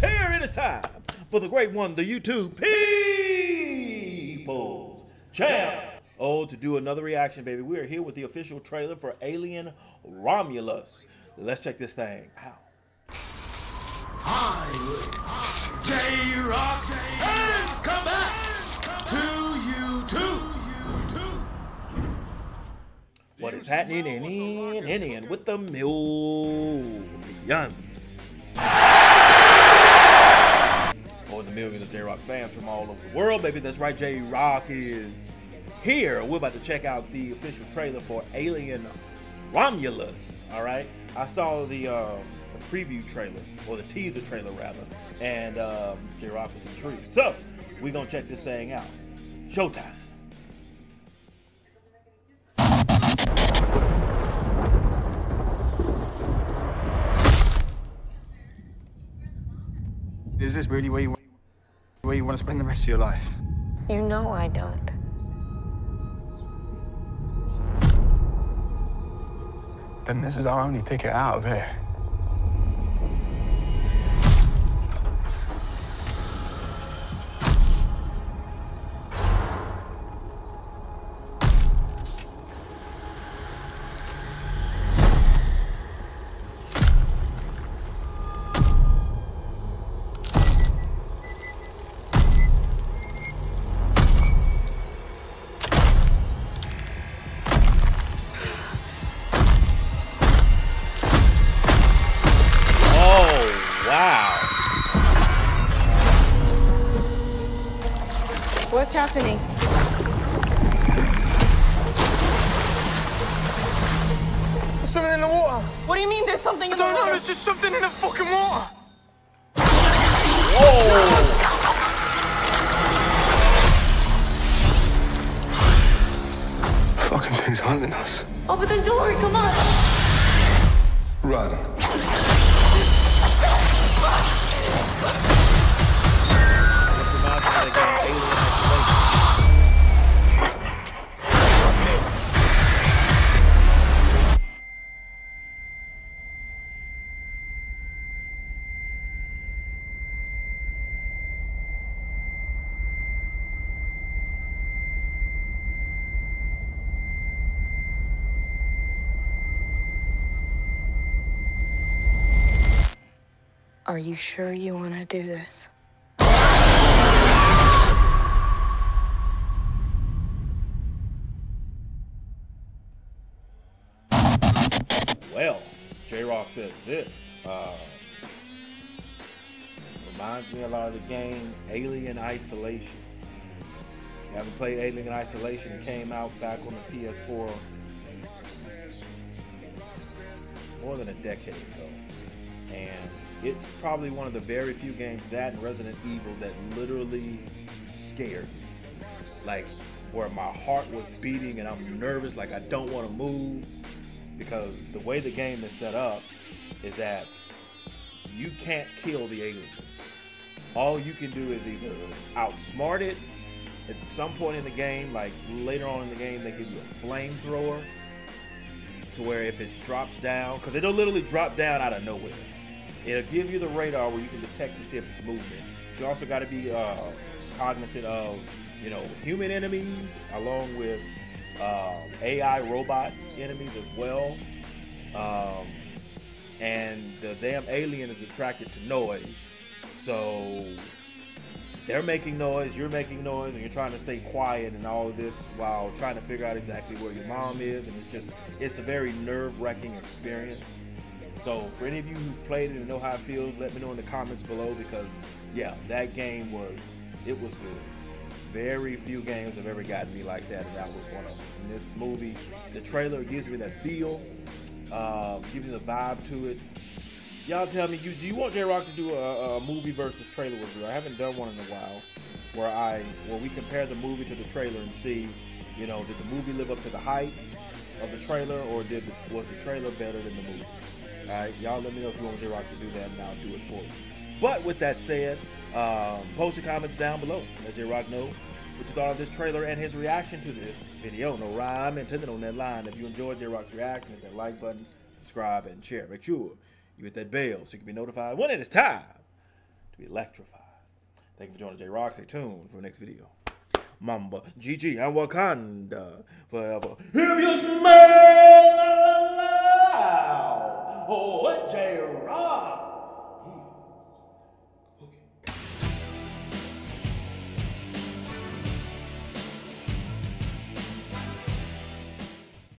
here. It is time for the great one, the YouTube People's Champ. Oh, to do another reaction, baby. We are here with the official trailer for Alien Romulus. Let's check this thing out. Hi, J Rock, and come back to you too. What is happening in in Indian with the millions? Fans from all over the world, baby. That's right, J-Rocc is here. We're about to check out the official trailer for Alien Romulus. All right, I saw the, um, the preview trailer or the teaser trailer rather, and um, J-Rocc was intrigued. So we're gonna check this thing out. Showtime. Is this really where you, where you want to spend the rest of your life? You know I don't. Then this is our only ticket out of here. Happening? There's something in the water. What do you mean there's something in the I don't know, there's just something in the fucking water. Fucking thing's hunting us. Oh, Open the door, come on. Run. Are you sure you want to do this? Well, J-Rocc says this. Uh, reminds me a lot of the game Alien Isolation. You haven't played Alien Isolation? It came out back on the PS4 more than a decade ago. And it's probably one of the very few games, that and Resident Evil, that literally scared me. Like, where my heart was beating and I'm nervous, like I don't want to move because the way the game is set up is that you can't kill the alien. All you can do is either outsmart it at some point in the game, like later on in the game, they give you a flamethrower to where if it drops down, because it'll literally drop down out of nowhere. It'll give you the radar where you can detect to see if it's movement. You also got to be uh, cognizant of, you know, human enemies along with um, AI robots enemies as well. Um, and the damn alien is attracted to noise. So they're making noise, you're making noise, and you're trying to stay quiet and all of this while trying to figure out exactly where your mom is. And it's just, it's a very nerve wracking experience. So for any of you who played it and know how it feels, let me know in the comments below because yeah, that game was, it was good. Very few games have ever gotten me like that, and that was one of them. In this movie, the trailer gives me that feel, um, gives me the vibe to it. Y'all tell me, you do you want J-Rocc to do a, a movie versus trailer review? I haven't done one in a while, where I where we compare the movie to the trailer and see, you know, did the movie live up to the hype of the trailer, or did was the trailer better than the movie? All right, y'all let me know if you want J-Rocc to do that, and I'll do it for you. But with that said, um, post your comments down below. Let J-Rocc know what you thought of this trailer and his reaction to this video. No rhyme intended on that line. If you enjoyed J-Rocc's reaction, hit that like button, subscribe, and share. Make sure you hit that bell so you can be notified when it is time to be electrified. Thank you for joining J-Rocc. Stay tuned for the next video. Mamba, GG, and Wakanda forever. If you smell, oh, J Rock.